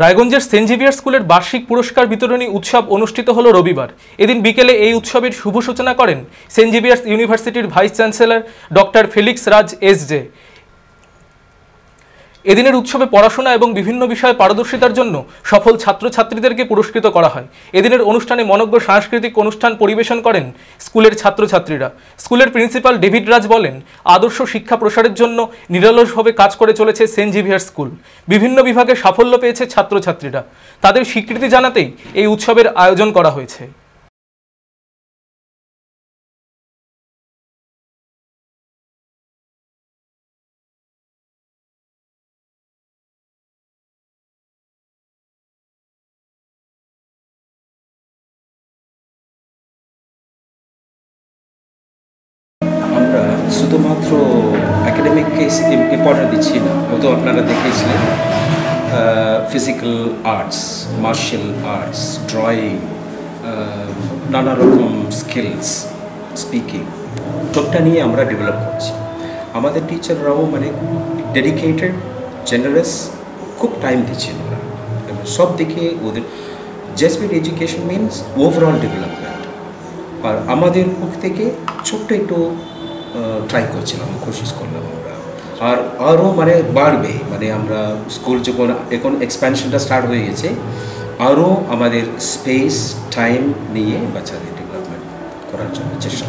রায়গঞ্জের সেন্ট স্কুলের বার্ষিক পুরস্কার বিতরণী উৎসব অনুষ্ঠিত হল রবিবার। এদিন বিকেলে এই উৎসবের শুভ সূচনা করেন সেন্ট ইউনিভার্সিটির vice chancellor doctor Felix Raj S J. এদিনের উৎসবে পড়াশোনা এবং বিভিন্ন বিষয়ে পারদর্শিতার জন্য সফল ছাত্রছাত্রীদেরকে পুরস্কৃত করা হয়। এদিনের অনুষ্ঠানে মনজ্ঞ সাংস্কৃতিক অনুষ্ঠান পরিবেশন করেন স্কুলের ছাত্রছাত্রীরা। স্কুলের প্রিন্সিপাল ডেভিড রাজ বলেন, আদর্শ শিক্ষা প্রসারের জন্য নিরলসভাবে কাজ করে চলেছে সেন্ট জেভিয়ার স্কুল। বিভিন্ন বিভাগে সাফল্য পেয়েছে ছাত্রছাত্রীরা। তাদের স্বীকৃতি জানাতেই এই উৎসবের আয়োজন করা হয়েছে। শুধুমাত্র একাডেমিককে ইম্পর্টেন্ট দিচ্ছি না। ও তো আপনারা দেখেছিলেন physical arts martial arts drawing নানা রকম স্কিলস স্পিকিং সবটা নিয়ে আমরা ডেভেলপ করছি। আমাদের টিচাররাও মানে ডেডিকেটেড জেনারেস খুব টাইম দিচ্ছেন ওরা। সব দিকে ওদের জেসপিড এডুকেশন মিনস ওভারঅল ডেভেলপমেন্ট আর আমাদের পক্ষ থেকে ছোট্ট একটু ট্রাই করছিলাম কোশিশ করলাম আমরা। আর আরও মানে বাড়বে মানে আমরা স্কুল যখন, এখন এক্সপ্যানশনটা স্টার্ট হয়ে গেছে, আরও আমাদের স্পেস টাইম নিয়ে বাচ্চাদের ডেভেলপমেন্ট করার জন্য চেষ্টা